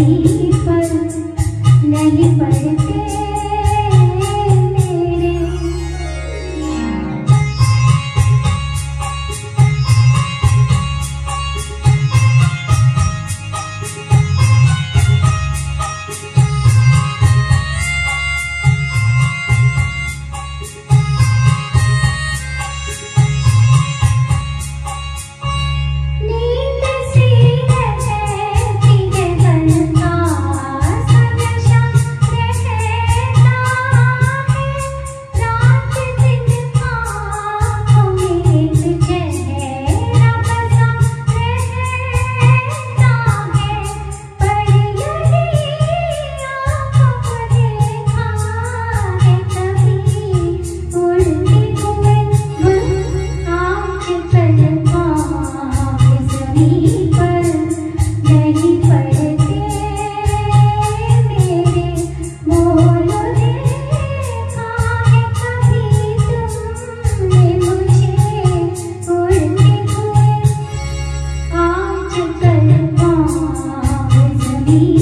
Thank you. You.